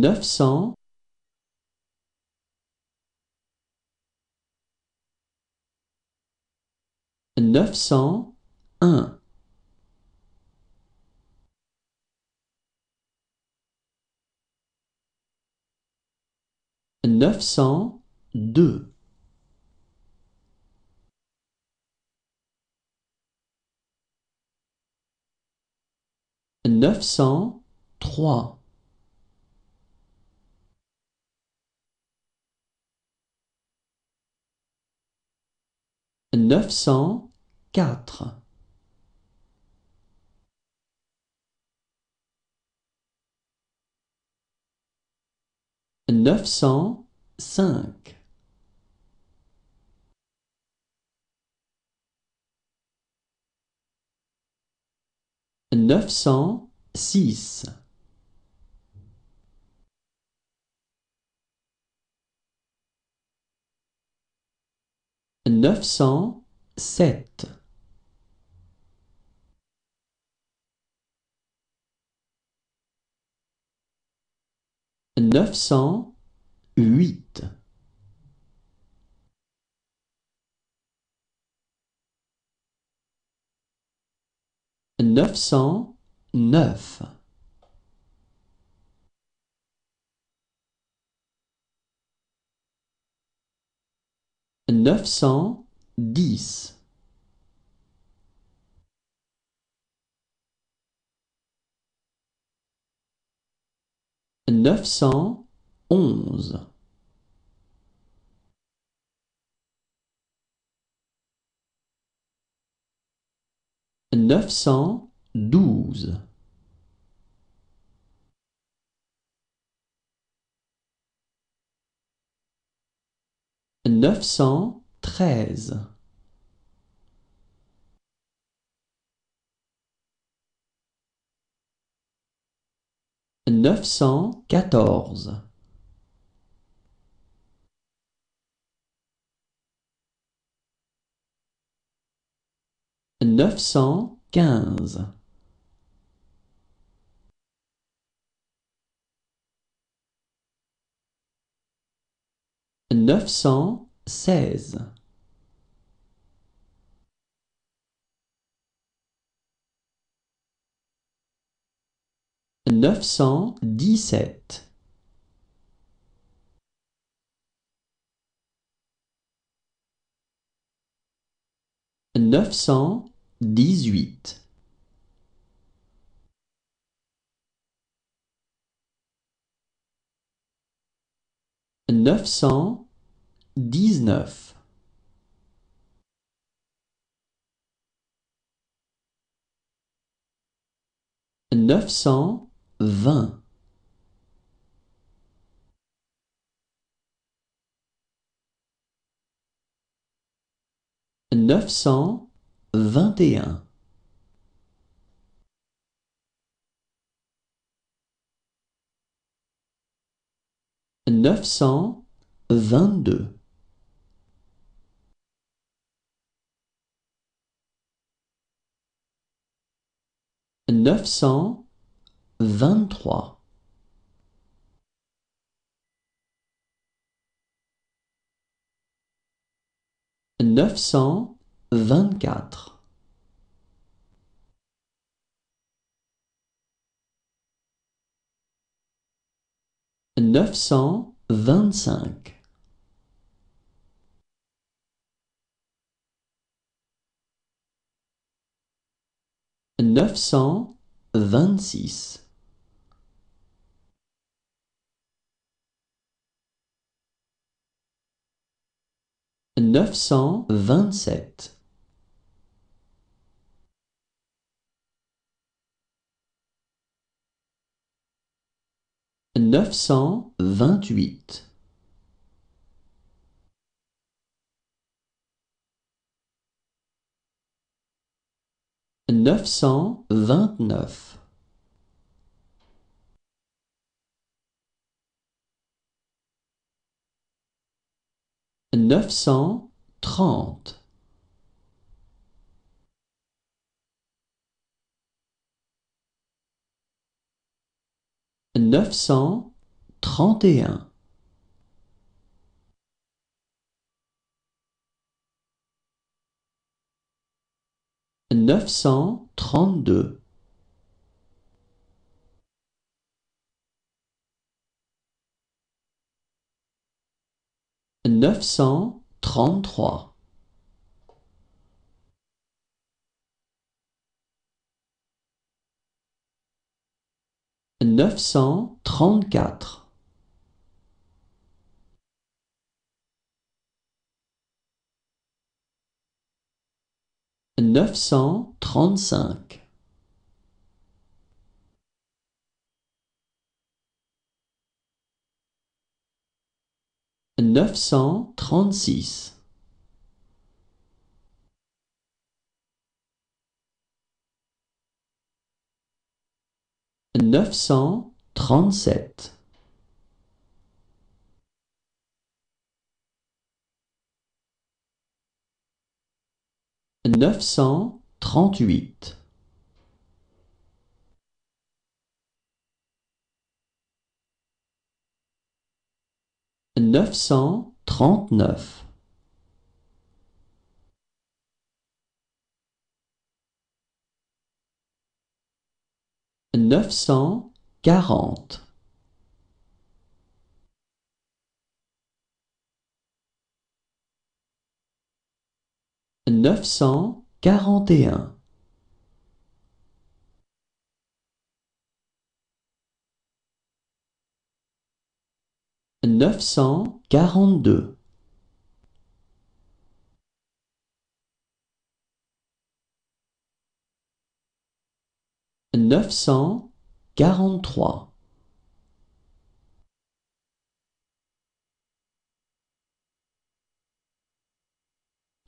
neuf cent neuf cent un. neuf cent deux. neuf cent trois neuf cent quatre. neuf cent cinq. neuf cent six neuf cent sept. neuf cent huit. neuf cent neuf neuf cent dix. neuf cent onze. neuf cent douze neuf cent treize. neuf cent quatorze. neuf cent quinze neuf cent seize. neuf cent dix-sept. neuf cent dix-huit. neuf cent dix-neuf. neuf cent vingt. neuf cent vingt et un. neuf cent vingt-deux neuf cent vingt-trois. neuf cent vingt-quatre. neuf cent vingt-cinq. neuf cent vingt-six. neuf cent vingt-sept. neuf cent vingt-huit neuf cent vingt-neuf. neuf cent trente. neuf cent trente et un, neuf cent trente-deux, neuf cent trente-trois, neuf cent trente-quatre, neuf cent trente-cinq, neuf cent trente-six, neuf cent trente-sept, neuf cent trente-huit, neuf cent trente-neuf, neuf cent quarante, neuf cent quarante et un, neuf cent quarante-deux, neuf cent quarante-trois,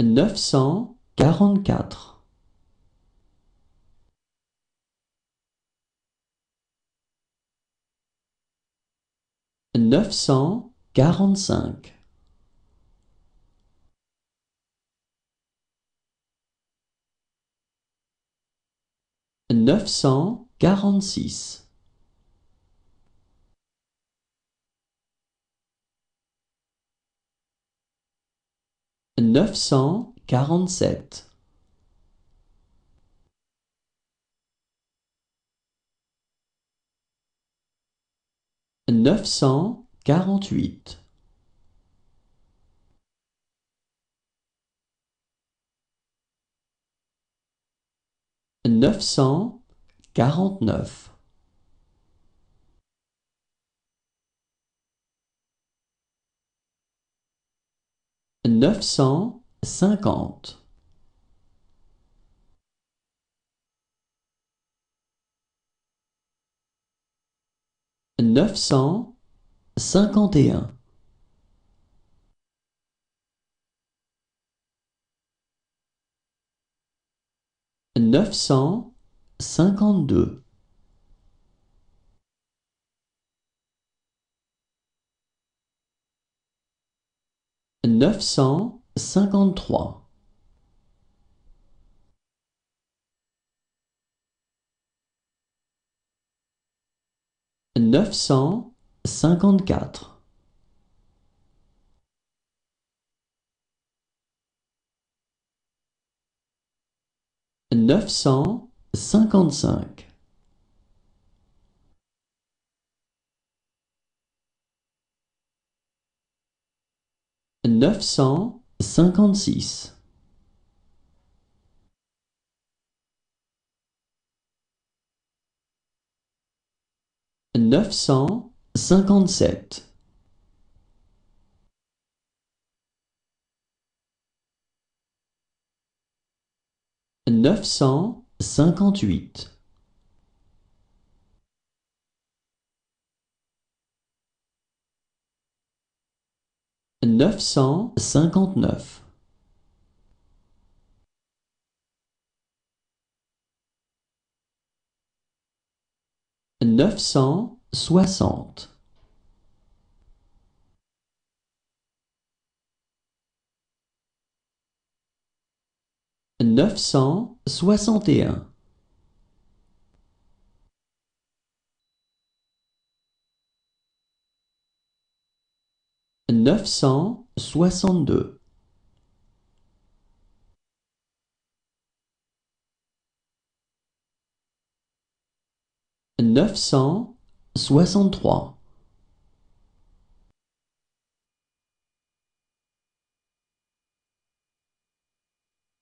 neuf cent quarante-quatre, neuf cent quarante-cinq, neuf cent quarante-six, neuf cent quarante-sept, neuf cent quarante-huit, neuf cent quarante-neuf, neuf cent cinquante, neuf cent cinquante et un, neuf cent cinquante-deux, neuf cent cinquante-trois, neuf cent cinquante-quatre, neuf cent cinquante-cinq, neuf cent cinquante-six, neuf cent cinquante-sept, neuf cent cinquante-huit, neuf cent cinquante-neuf, neuf cent soixante, neuf cent soixante et un, neuf cent soixante-deux, neuf cent soixante-trois,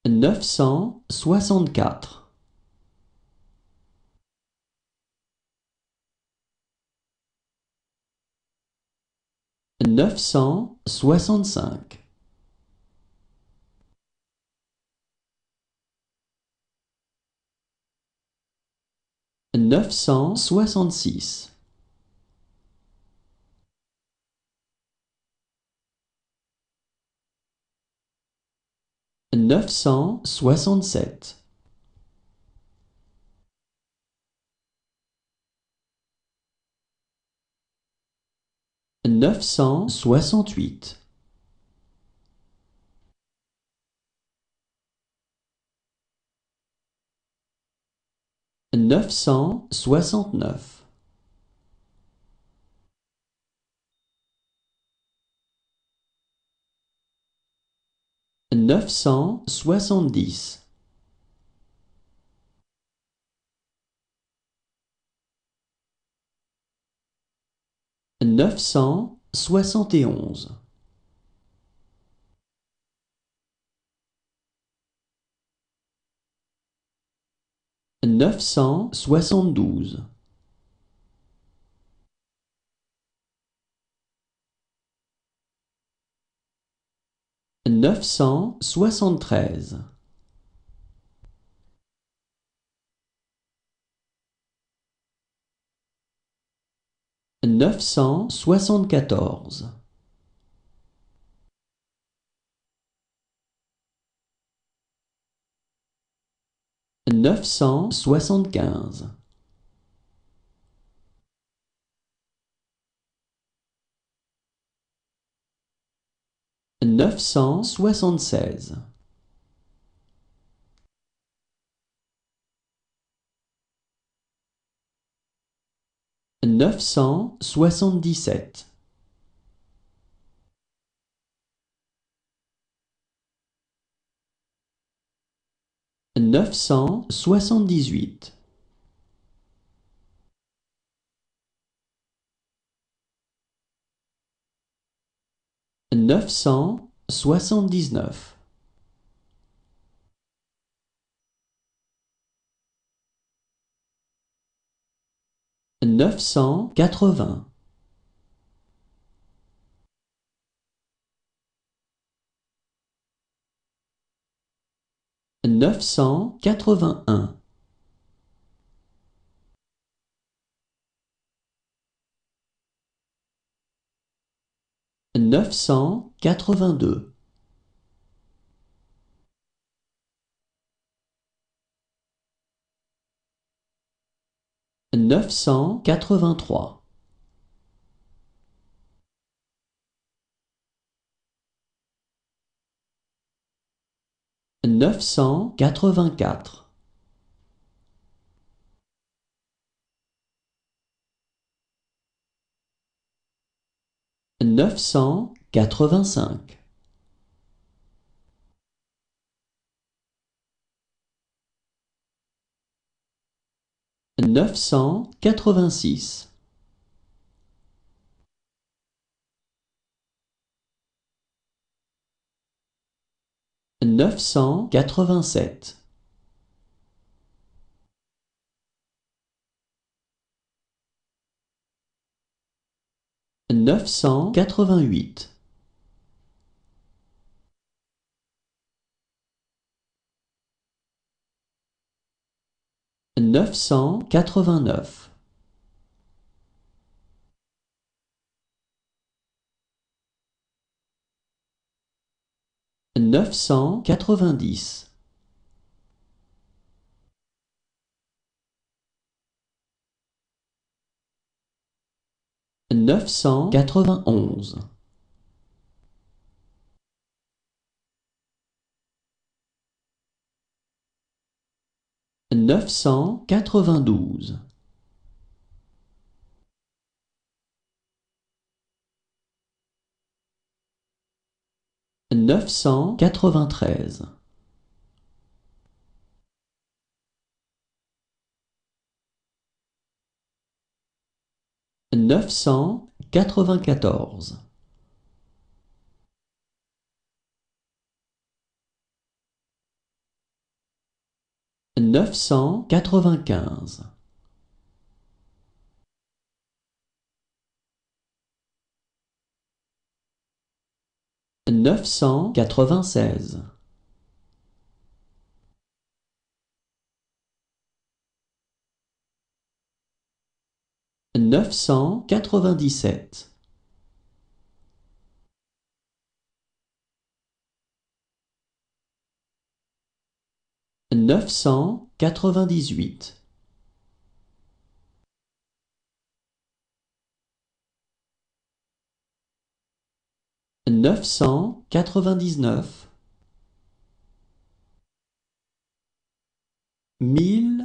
neuf cent soixante-quatre, neuf cent soixante-cinq, neuf cent soixante-six, neuf cent soixante-sept, neuf cent soixante-huit, neuf cent soixante-neuf, neuf cent soixante-dix, neuf cent soixante et onze, neuf cent soixante-douze, neuf cent soixante-treize, neuf cent soixante-quatorze, neuf cent soixante-quinze, neuf cent soixante-seize, neuf cent soixante-dix-sept, neuf cent soixante-dix-huit, neuf cent soixante-dix-neuf, neuf cent quatre-vingts, neuf cent quatre-vingt-un, neuf cent quatre-vingt-deux, neuf cent quatre-vingt-trois, neuf cent quatre-vingt-quatre, neuf cent quatre-vingt-cinq, neuf cent quatre-vingt-six, neuf cent quatre-vingt-sept, neuf cent quatre-vingt-huit, neuf cent quatre-vingt-neuf, neuf cent quatre-vingt-dix, neuf cent quatre-vingt-onze, neuf cent quatre-vingt-douze, neuf cent quatre-vingt-treize, neuf cent quatre-vingt-quatorze, neuf cent quatre-vingt-quinze, neuf cent quatre-vingt-seize, neuf cent quatre-vingt-dix-sept, neuf cent quatre-vingt-dix-huit, neuf cent quatre-vingt-dix-neuf, mille